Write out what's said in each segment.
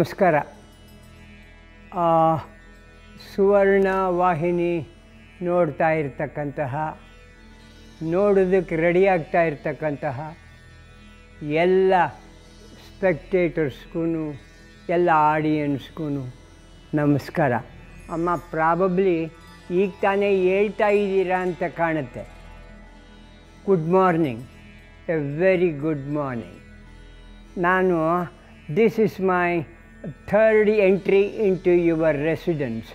ನಮಸ್ಕಾರ. ಸುವರ್ಣ ವಾಹಿನಿ ನೋಡ್ತಾ ಇರ್ತಕ್ಕಂತಹ, ನೋಡೋದಕ್ಕೆ ರೆಡಿ ಆಗ್ತಾ ಇರ್ತಕ್ಕಂತಹ ಎಲ್ಲ ಸ್ಪೆಕ್ಟೇಟರ್ಸ್ಗೂ ಎಲ್ಲ ಆಡಿಯನ್ಸ್ಗೂ ನಮಸ್ಕಾರ. ಅಮ್ಮ ಪ್ರಾಬಬ್ಲಿ ಈಗ ತಾನೇ ಹೇಳ್ತಾ ಇದ್ದೀರಾ ಅಂತ ಕಾಣುತ್ತೆ. Good morning a very good morning ನಾನು this is my third entry into your your residence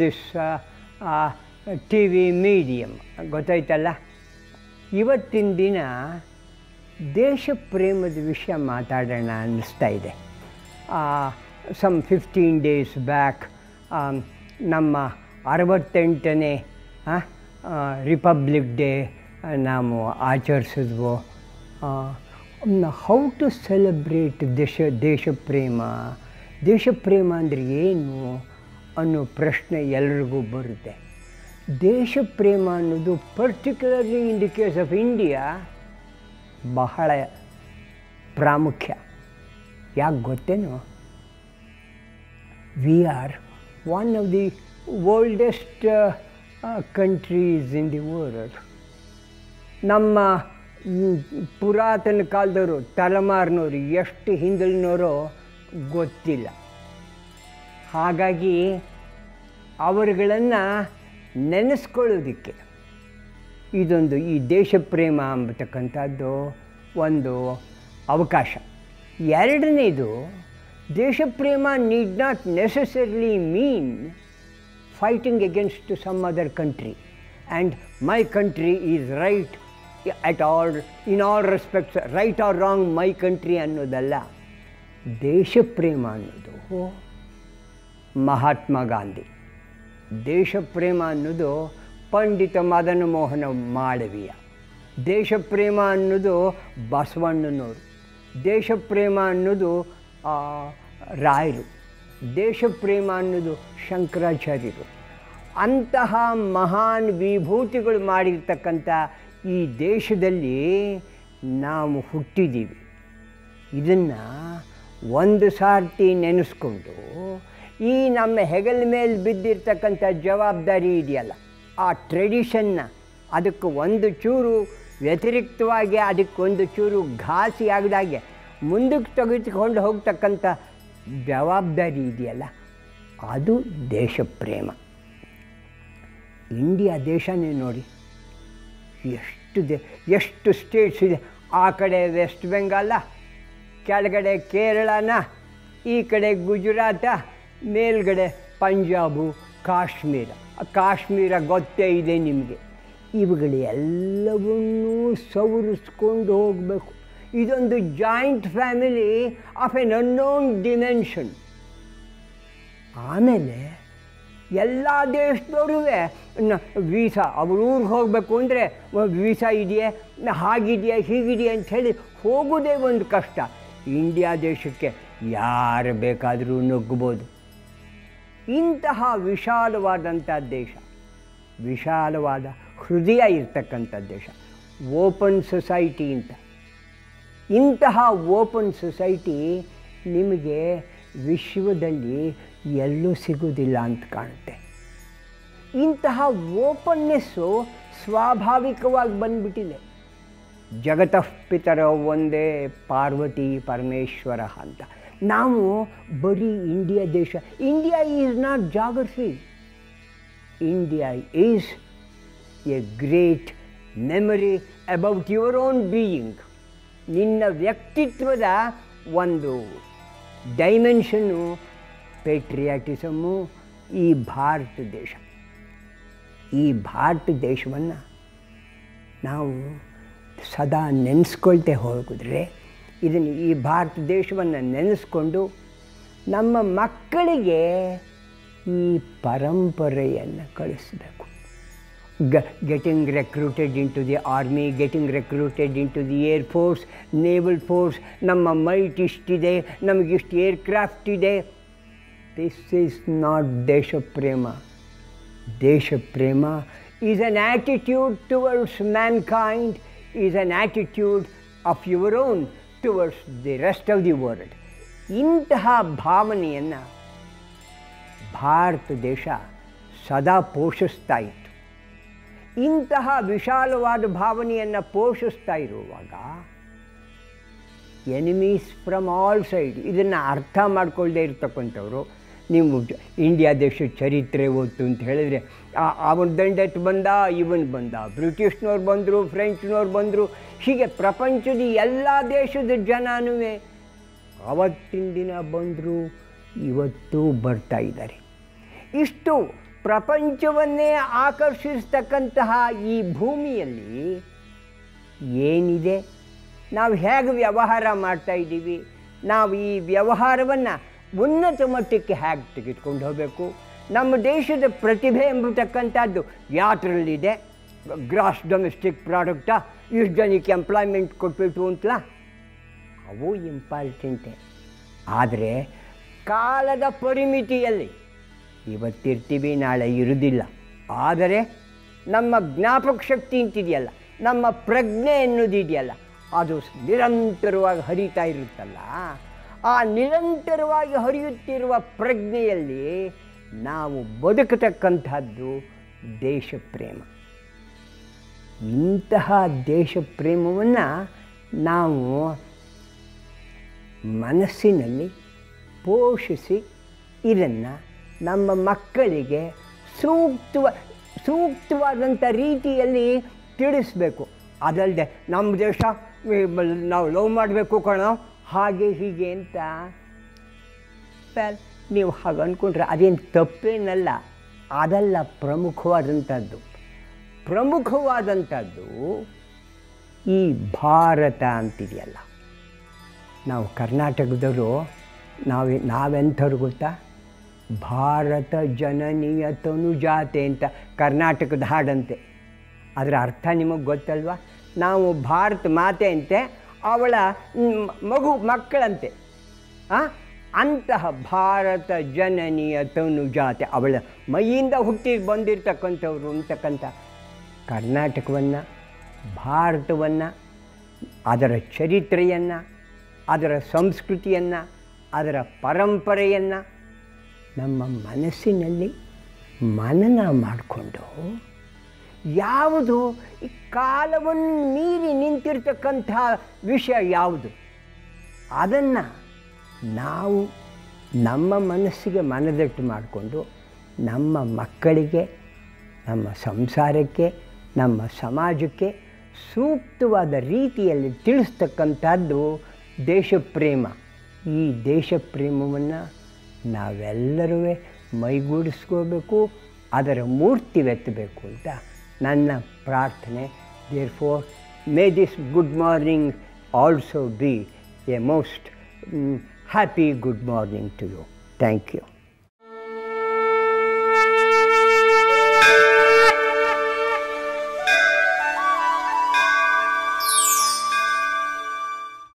this T V medium ಗೊತ್ತಾಯ್ತಲ್ಲ? ಇವತ್ತಿನ ದಿನ ದೇಶ ಪ್ರೇಮದ ವಿಷಯ ಮಾತಾಡೋಣ ಅನ್ನಿಸ್ತಾ ಇದೆ. ಸಮ್ ಫಿಫ್ಟೀನ್ ಡೇಸ್ ಬ್ಯಾಕ್ ನಮ್ಮ ಅರವತ್ತೆಂಟನೇ ರಿಪಬ್ಲಿಕ್ ಡೇ ನಾವು ಆಚರಿಸಿದ್ವು. ಹೌ ಟು ಸೆಲೆಬ್ರೇಟ್ ದೇಶ ದೇಶ ಪ್ರೇಮ ದೇಶ ಪ್ರೇಮ ಅಂದರೆ ಏನು ಅನ್ನೋ ಪ್ರಶ್ನೆ ಎಲ್ರಿಗೂ ಬರುತ್ತೆ. ದೇಶ ಪ್ರೇಮ ಅನ್ನೋದು particularly in the case of India ಬಹಳ ಪ್ರಾಮುಖ್ಯ. ಯಾಕೆ ಗೊತ್ತೇನು? We are one of the oldest countries in the world ನಮ್ಮ ಪುರಾತನ ಕಾಲದವರು ತಲೆಮಾರಿನವರು ಎಷ್ಟು ಹಿಂದಿನವರು ಗೊತ್ತಿಲ್ಲ. ಹಾಗಾಗಿ ಅವರುಗಳನ್ನು ನೆನೆಸ್ಕೊಳ್ಳೋದಕ್ಕೆ ಇದೊಂದು ಈ ದೇಶ ಪ್ರೇಮ ಅಂಬತಕ್ಕಂಥದ್ದು ಒಂದು ಅವಕಾಶ. ಎರಡನೇದು ದೇಶ ಪ್ರೇಮ need not necessarily mean fighting against some other country and my country is right at all in all respects right or wrong my country ಅನ್ನೋದಲ್ಲ. ದೇಶ ಪ್ರೇಮ ಅನ್ನೋದು ಮಹಾತ್ಮ ಗಾಂಧಿ. ದೇಶ ಪ್ರೇಮ ಅನ್ನೋದು ಪಂಡಿತ ಮದನ ಮೋಹನ ಮಾಳವೀಯ. ದೇಶ ಪ್ರೇಮ ಅನ್ನೋದು ಬಸವಣ್ಣನವರು. ದೇಶ ಪ್ರೇಮ ಅನ್ನೋದು ರಾಯರು. ದೇಶ ಪ್ರೇಮ ಅನ್ನೋದು ಶಂಕರಾಚಾರ್ಯರು. ಅಂತಹ ಮಹಾನ್ ವಿಭೂತಿಗಳು ಮಾಡಿರ್ತಕ್ಕಂಥ ಈ ದೇಶದಲ್ಲಿ ನಾವು ಹುಟ್ಟಿದ್ದೀವಿ. ಇದನ್ನು ಒಂದು ಸಾರ್ತಿ ನೆನೆಸ್ಕೊಂಡು, ಈ ನಮ್ಮ ಹೆಗಲ ಮೇಲೆ ಬಿದ್ದಿರ್ತಕ್ಕಂಥ ಜವಾಬ್ದಾರಿ ಇದೆಯಲ್ಲ, ಆ ಟ್ರೆಡಿಷನ್ನ ಅದಕ್ಕೆ ಒಂದು ಚೂರು ವ್ಯತಿರಿಕ್ತವಾಗಿ ಅದಕ್ಕೊಂದು ಚೂರು ಘಾಸಿ ಆಗದಾಗೆ ಮುಂದಕ್ಕೆ ತೆಗೆದುಕೊಂಡು ಹೋಗ್ತಕ್ಕಂಥ ಜವಾಬ್ದಾರಿ ಇದೆಯಲ್ಲ, ಅದು ದೇಶ ಪ್ರೇಮ ಇಂಡಿಯಾ ದೇಶನೇ ನೋಡಿ, ಎಷ್ಟು ದೇ, ಎಷ್ಟು ಸ್ಟೇಟ್ಸ್ ಇದೆ, ಆ ಕಡೆ ವೆಸ್ಟ್ ಬೆಂಗಾಲ ಕೆಳಗಡೆ ಕೇರಳನ, ಈ ಕಡೆ ಗುಜರಾತ, ಮೇಲ್ಗಡೆ ಪಂಜಾಬು, ಕಾಶ್ಮೀರ. ಕಾಶ್ಮೀರ ಗೊತ್ತೇ ಇದೆ ನಿಮಗೆ. ಇವುಗಳೆಲ್ಲವನ್ನೂ ಸವರಿಸ್ಕೊಂಡು ಹೋಗಬೇಕು. ಇದೊಂದು joint family of an unknown dimension. ಆಮೇಲೆ ಎಲ್ಲ ದೇಶದವ್ರೂ ವೀಸಾ, ಅವ್ರ ಊರಿಗೆ ಹೋಗಬೇಕು ಅಂದರೆ, ವೀಸಾ ಇದೆಯೇ, ಹಾಗಿದೆಯಾ, ಹೀಗಿದೆಯಾ ಹೇಳಿ ಹೋಗೋದೇ ಒಂದು ಕಷ್ಟ. ಇಂಡಿಯಾ ದೇಶಕ್ಕೆ ಯಾರು ಬೇಕಾದರೂ ನುಗ್ಗ್ಬೋದು. ಇಂತಹ ವಿಶಾಲವಾದಂಥ ದೇಶ, ವಿಶಾಲವಾದ ಹೃದಯ ಇರ್ತಕ್ಕಂಥ ದೇಶ, ಓಪನ್ ಸೊಸೈಟಿ ಅಂತ. ಇಂತಹ ಓಪನ್ ಸೊಸೈಟಿ ನಿಮಗೆ ವಿಶ್ವದಲ್ಲಿ ಎಲ್ಲೂ ಸಿಗೋದಿಲ್ಲ ಅಂತ ಕಾಣುತ್ತೆ. ಇಂತಹ ಓಪನ್ನೆಸ್ಸು ಸ್ವಾಭಾವಿಕವಾಗಿ ಬಂದ್ಬಿಟ್ಟಿದೆ. ಜಗತಃ ಪಿತರ ಒಂದೇ ಪಾರ್ವತಿ ಪರಮೇಶ್ವರ ಅಂತ. ನಾವು ಬರೀ ಇಂಡಿಯಾ ದೇಶ, India is not geography India is a great memory about your own being. ನಿನ್ನ ವ್ಯಕ್ತಿತ್ವದ ಒಂದು ಡೈಮೆನ್ಷನ್ನು ಪೇಟ್ರಿಯಾಟಿಸಮ್ಮು ಈ ಭಾರತ ದೇಶ. ಈ ಭಾರತ ದೇಶವನ್ನು ನಾವು ಸದಾ ನೆನೆಸ್ಕೊಳ್ತೆ ಹೋಗಿದ್ರೆ ಇದನ್ನು ಈ ಭಾರತ ದೇಶವನ್ನು ನೆನೆಸ್ಕೊಂಡು ನಮ್ಮ ಮಕ್ಕಳಿಗೆ ಈ ಪರಂಪರೆಯನ್ನು ಕಳಿಸಬೇಕು. ಗ getting recruited into the army getting recruited into the air force naval force ನಮ್ಮ ಮೈಟ್ ಇಷ್ಟಿದೆ ನಮಗಿಷ್ಟು ಏರ್ಕ್ರಾಫ್ಟ್ ಇದೆ. ದಿಸ್ ಈಸ್ ನಾಟ್ ದೇಶ ಪ್ರೇಮ ದೇಶ ಪ್ರೇಮ is an attitude towards mankind is an attitude of your own towards the rest of the world ಇಂತಹ ಭಾವನೆಯನ್ನು ಭಾರತ ದೇಶ ಸದಾ ಪೋಷಿಸ್ತಾ ಇತ್ತು. ಇಂತಹ ವಿಶಾಲವಾದ ಭಾವನೆಯನ್ನು ಪೋಷಿಸ್ತಾ ಇರುವಾಗ ಎನಿಮೀಸ್ ಫ್ರಮ್ ಆಲ್ ಸೈಡ್ ಇದನ್ನು ಅರ್ಥ ಮಾಡ್ಕೊಳ್ಳದೆ ಇರ್ತಕ್ಕಂಥವ್ರು ನೀವು ಇಂಡಿಯಾ ದೇಶದ ಚರಿತ್ರೆ ಓದ್ತು ಅಂತ ಹೇಳಿದರೆ ಅವನ ದಂಡತ್ ಬಂದ, ಇವನು ಬಂದ. ಬ್ರಿಟಿಷ್ನವ್ರು ಬಂದರು, ಫ್ರೆಂಚ್ನವ್ರು ಬಂದರು, ಹೀಗೆ ಪ್ರಪಂಚದ ಎಲ್ಲ ದೇಶದ ಜನನೂ ಅವತ್ತಿನ ದಿನ ಬಂದರು, ಇವತ್ತು ಬರ್ತಾ ಇದ್ದಾರೆ. ಇಷ್ಟು ಪ್ರಪಂಚವನ್ನೇ ಆಕರ್ಷಿಸ್ತಕ್ಕಂತಹ ಈ ಭೂಮಿಯಲ್ಲಿ ಏನಿದೆ? ನಾವು ಹೇಗೆ ವ್ಯವಹಾರ ಮಾಡ್ತಾ ಇದ್ದೀವಿ? ನಾವು ಈ ವ್ಯವಹಾರವನ್ನು ಉನ್ನತ ಮಟ್ಟಕ್ಕೆ ಹೇಗೆ ತೆಗೆದುಕೊಂಡು ಹೋಗಬೇಕು? ನಮ್ಮ ದೇಶದ ಪ್ರತಿಭೆ ಎಂಬತಕ್ಕಂಥದ್ದು ಯಾತ್ರಲ್ಲಿದೆ ಗ್ರಾಸ್ ಡೊಮೆಸ್ಟಿಕ್ ಪ್ರಾಡಕ್ಟಾ ಇಷ್ಟು ಜನಕ್ಕೆ ಎಂಪ್ಲಾಯ್ಮೆಂಟ್ ಕೊಟ್ಬಿಟ್ಟು ಅಂತಲ್ಲ? ಅವು ಇಂಪಾರ್ಟೆಂಟೇ ಆದರೆ ಕಾಲದ ಪರಿಮಿತಿಯಲ್ಲಿ ಇವತ್ತಿರ್ತೀವಿ, ನಾಳೆ ಇರುವುದಿಲ್ಲ ಆದರೆ ನಮ್ಮ ಜ್ಞಾಪಕ ಶಕ್ತಿ ಅಂತಿದೆಯಲ್ಲ, ನಮ್ಮ ಪ್ರಜ್ಞೆ ಎನ್ನುವುದಿದೆಯಲ್ಲ ಅದು ನಿರಂತರವಾಗಿ ಹರಿತಾ ಇರುತ್ತಲ್ಲ. ಆ ನಿರಂತರವಾಗಿ ಹರಿಯುತ್ತಿರುವ ಪ್ರಜ್ಞೆಯಲ್ಲಿ ನಾವು ಬದುಕತಕ್ಕಂಥದ್ದು ದೇಶ ಪ್ರೇಮ ಇಂತಹ ದೇಶ ಪ್ರೇಮವನ್ನು ನಾವು ಮನಸ್ಸಿನಲ್ಲಿ ಪೋಷಿಸಿ ಇದನ್ನು ನಮ್ಮ ಮಕ್ಕಳಿಗೆ ಸೂಕ್ತವ, ಸೂಕ್ತವಾದಂಥ ರೀತಿಯಲ್ಲಿ ತಿಳಿಸ್ಬೇಕು. ಅದಲ್ಲದೆ ನಮ್ಮ ದೇಶ ನಾವು ಲವ್ ಮಾಡಬೇಕು ಕಣೋ. ಹಾಗೆ ಹೀಗೆ ಅಂತ. ನೀವು ಹಾಗೆ ಅಂದ್ಕೊಂಡ್ರೆ ಅದೇನು ತಪ್ಪೇನಲ್ಲ. ಅದಲ್ಲ ಪ್ರಮುಖವಾದಂಥದ್ದು. ಪ್ರಮುಖವಾದಂಥದ್ದು ಈ ಭಾರತ ಅಂತಿದೆಯಲ್ಲ. ನಾವು ಕರ್ನಾಟಕದವರು, ನಾವು, ನಾವೆಂಥವ್ರು ಗೊತ್ತಾ? ಭಾರತ ಜನನೀಯ ತನುಜಾತೆ ಅಂತ ಕರ್ನಾಟಕದ ಹಾಡಂತೆ. ಅದರ ಅರ್ಥ ನಿಮಗೆ ಗೊತ್ತಲ್ವಾ? ನಾವು ಭಾರತ ಮಾತೆ ಅಂತೆ ಅವಳ ಮಗು ಮಕ್ಕಳಂತೆ? ಅಂತಹ ಭಾರತ ಜನನೀಯ ತನುಜಾತೆ ಅವಳ ಮೈಯಿಂದ ಹುಟ್ಟಿ ಬಂದಿರತಕ್ಕಂಥವ್ರು ಅಂತಕ್ಕಂಥ ಕರ್ನಾಟಕವನ್ನು, ಭಾರತವನ್ನು, ಅದರ ಚರಿತ್ರೆಯನ್ನು, ಅದರ ಸಂಸ್ಕೃತಿಯನ್ನು, ಅದರ ಪರಂಪರೆಯನ್ನು ನಮ್ಮ ಮನಸ್ಸಿನಲ್ಲಿ ಮನನ ಮಾಡಿಕೊಂಡು ಯಾವುದು? ಈ ಕಾಲವನ್ನು ಮೀರಿ ನಿಂತಿರ್ತಕ್ಕಂಥ ವಿಷಯ ಯಾವುದು? ಅದನ್ನು ನಾವು ನಮ್ಮ ಮನಸ್ಸಿಗೆ ಮನದಟ್ಟು ಮಾಡಿಕೊಂಡು ನಮ್ಮ ಮಕ್ಕಳಿಗೆ, ನಮ್ಮ ಸಂಸಾರಕ್ಕೆ, ನಮ್ಮ ಸಮಾಜಕ್ಕೆ ಸೂಕ್ತವಾದ ರೀತಿಯಲ್ಲಿ ತಿಳಿಸ್ತಕ್ಕಂಥದ್ದು ದೇಶಪ್ರೇಮ. ಈ ದೇಶಪ್ರೇಮವನ್ನು ನಾವೆಲ್ಲರೂ ಮೈಗೂಡಿಸ್ಕೋಬೇಕು, ಅದರ ಮೂರ್ತಿವೆತ್ತಬೇಕು ಅಂತ ನನ್ನ ಪ್ರಾರ್ಥನೆ. Therefore may this good morning also be a most happy good morning to you thank you